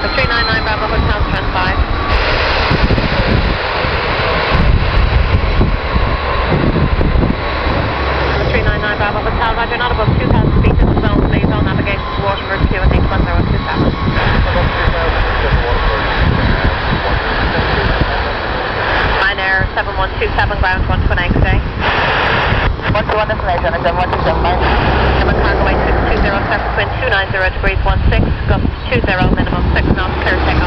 Alpha 399 Bravo Hotel, Bravo Hotel, roger, 2000 feet in the zone, please, navigation to Waterford, Q, I think Mine Air 7127, ground 128, today. 121 destination, and then 127, wind 290 degrees 16, gust 20, minimum 6 knots, clear taxi.